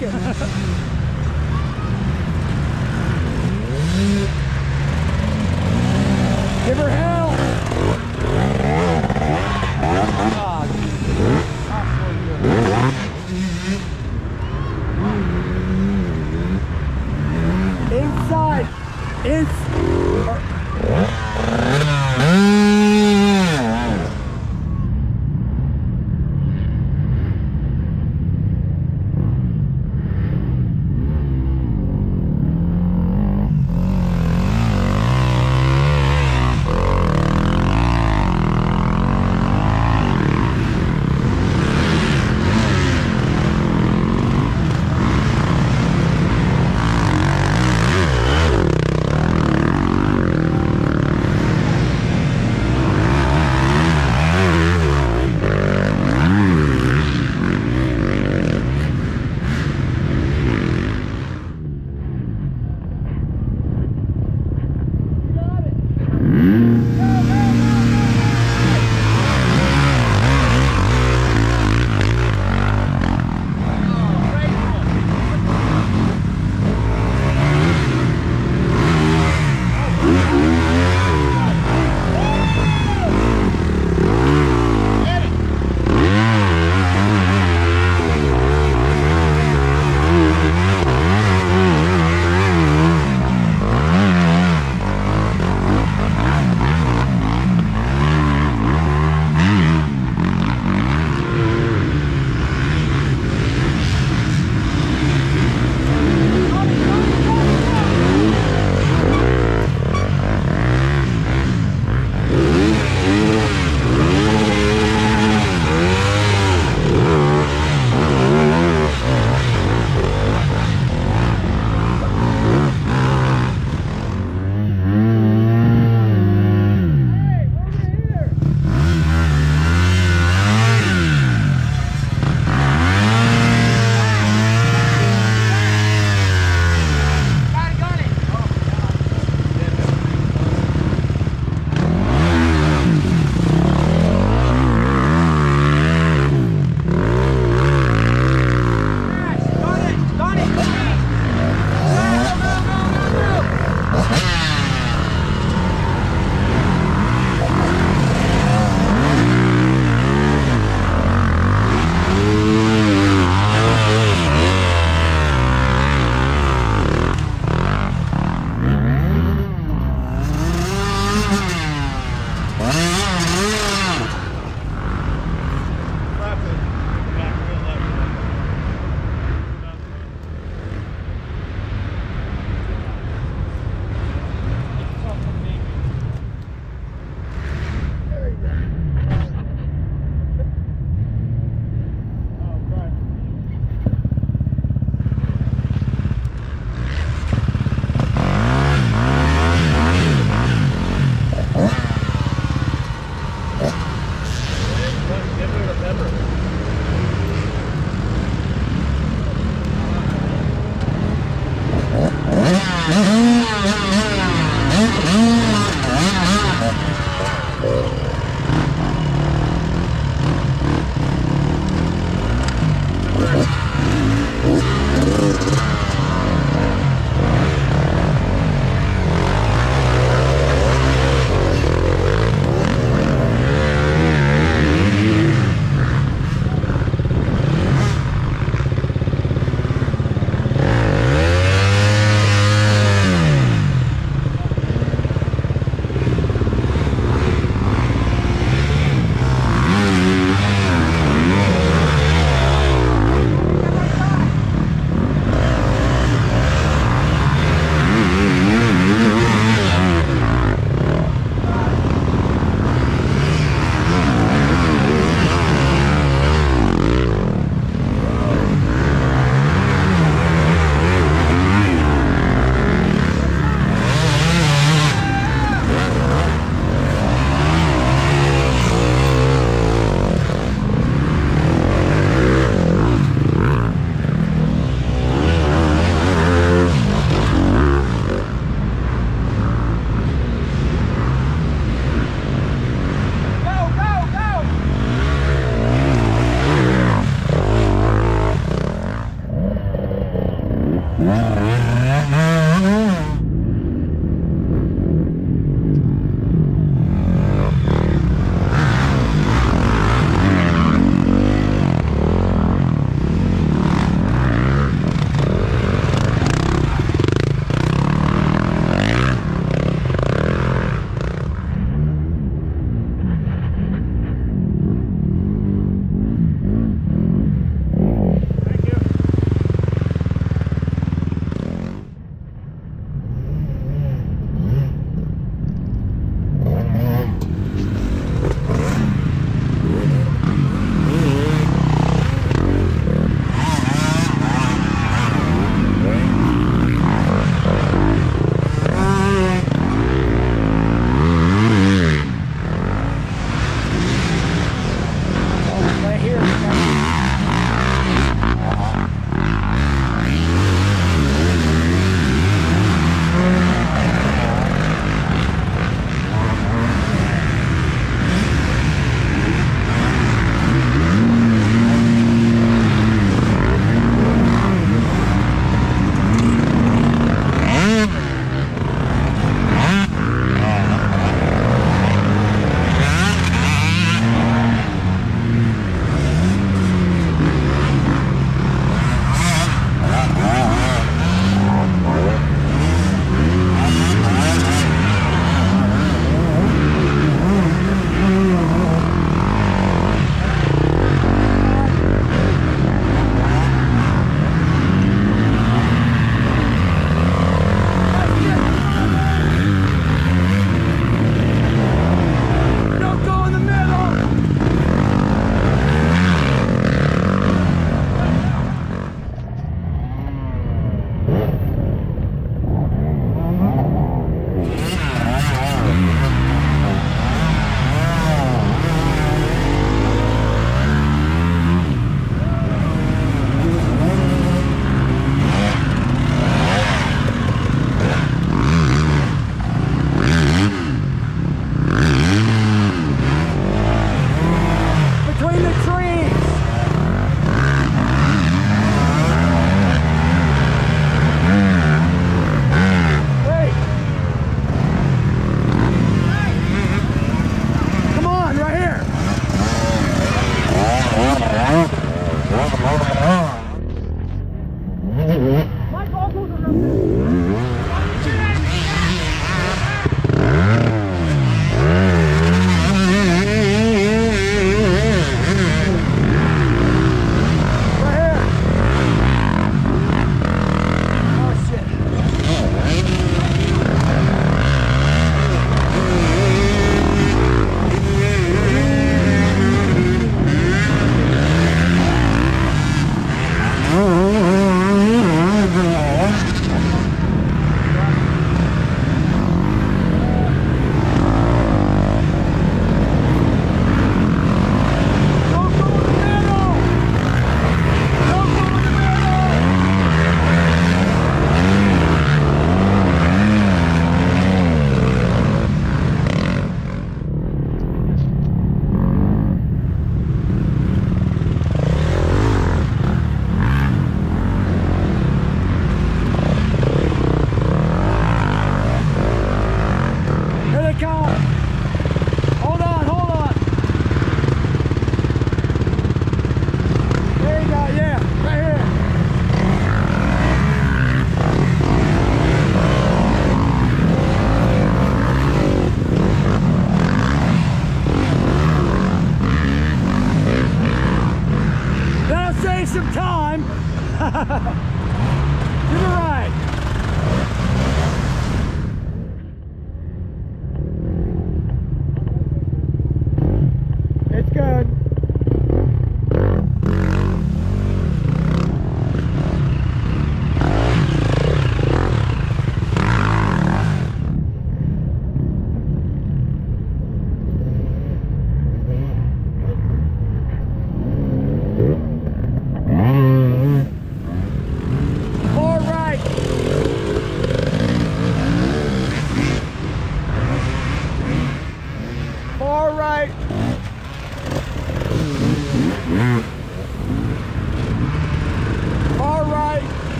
bad. It, man.